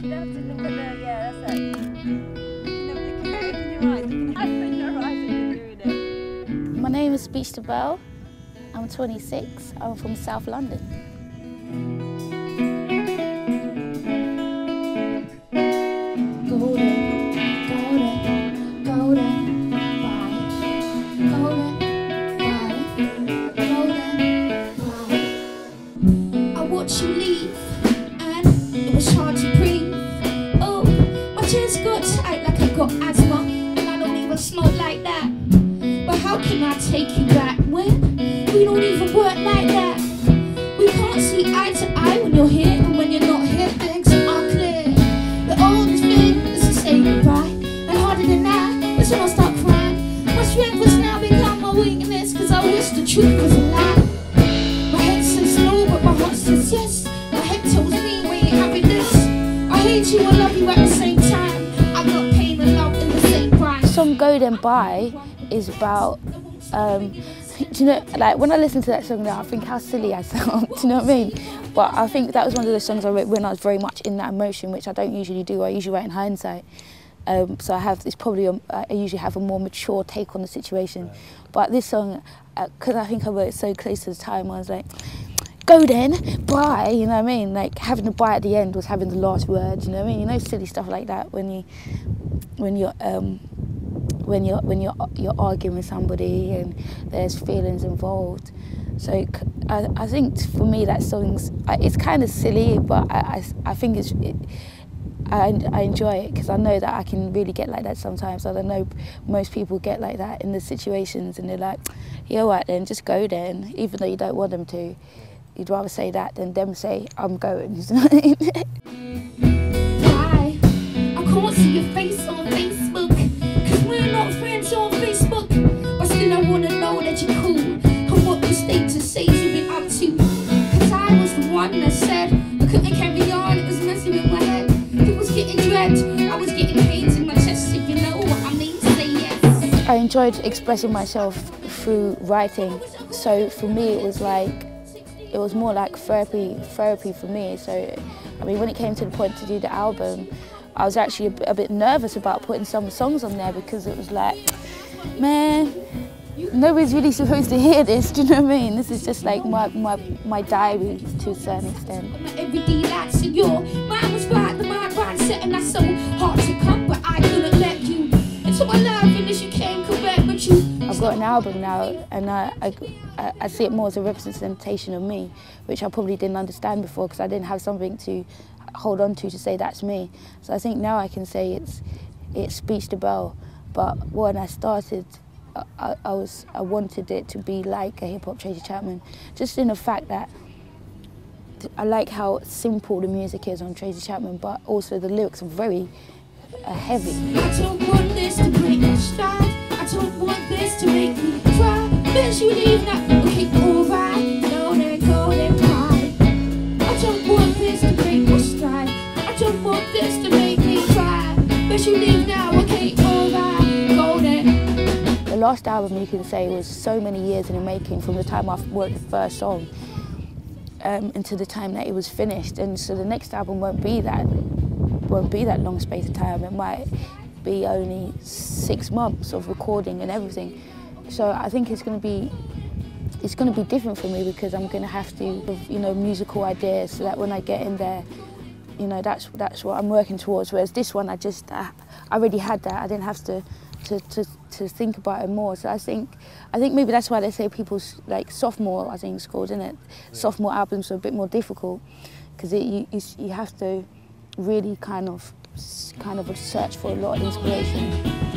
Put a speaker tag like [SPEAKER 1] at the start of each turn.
[SPEAKER 1] You. You. You.
[SPEAKER 2] My name is Speech Debelle. I'm 26. I'm from South London. Golden, golden,
[SPEAKER 3] got asthma, and I don't even smoke like that. But how can I take you back when we don't even work like that? We can't see eye to eye when you're here, and when you're not here, things are clear. The only thing is to say goodbye, and harder than that is when I start crying. My strength has now become my weakness, cause I wish the truth was a lie. My head says no, but my heart says yes. My head tells me we ain't having this. I hate you and love you at
[SPEAKER 2] Golden Bye is about, um, do you know, like when I listen to that song now, I think how silly I sound, do you know what I mean? But I think that was one of the songs I wrote when I was very much in that emotion, which I don't usually do, I usually write in hindsight. Um, so I have, it's probably, a, I usually have a more mature take on the situation. But this song, because I think I wrote it so close to the time, I was like, go then, bye, you know what I mean? Like having the bye at the end was having the last word, you know what I mean? You know, silly stuff like that when you, when you're, um, when you're when you're you're arguing with somebody and there's feelings involved. So I think for me that song's it's kind of silly, but I, I, I think it's it, I, I enjoy it because I know that I can really get like that sometimes. I don't know most people get like that in the situations and they're like, yeah, right then, just go then, even though you don't want them to. You'd rather say that than them say, I'm going. what I?
[SPEAKER 3] I said I couldn't carry on, it was messing with my head. Was getting. I was getting pains in my chest, if you know what I mean. Say yes.
[SPEAKER 2] I enjoyed expressing myself through writing. So for me, it was like, it was more like therapy, therapy for me. So, I mean, when it came to the point to do the album, I was actually a, a bit nervous about putting some songs on there because it was like, man, nobody's really supposed to hear this. Do you know what I mean? This is just like my my, my diary to a certain extent.
[SPEAKER 3] My everyday lights and your mind was right, the mind right, set, and that's hard to come, but I couldn't let you into my life, and as you came correct, but you.
[SPEAKER 2] I've got an album now, and I, I, I- I see it more as a representation of me, which I probably didn't understand before because I didn't have something to hold on to to say that's me. So I think now I can say it's it's Speech Debelle. But when I started, I, I, I was I wanted it to be like a hip hop Tracy Chapman, just in the fact that I like how simple the music is on Tracy Chapman, but also the lyrics are very uh, heavy.
[SPEAKER 3] I don't want this to break my stride. I don't want this to make me cry. Bitch, you leave now. I. I me cry. Bitch, you leave now.
[SPEAKER 2] Last album, you can say, was so many years in the making from the time I worked the first song um, until the time that it was finished. And so the next album won't be that won't be that long space of time. It might be only six months of recording and everything. So I think it's going to be it's going to be different for me because I'm going to have to, you know, musical ideas so that when I get in there, you know, that's that's what I'm working towards. Whereas this one, I just I, I already had that. I didn't have to, to to to think about it more. So I think I think maybe that's why they say people's like sophomore. I think it's called, isn't it? Sophomore albums are a bit more difficult because you, you you have to really kind of kind of search for a lot of inspiration.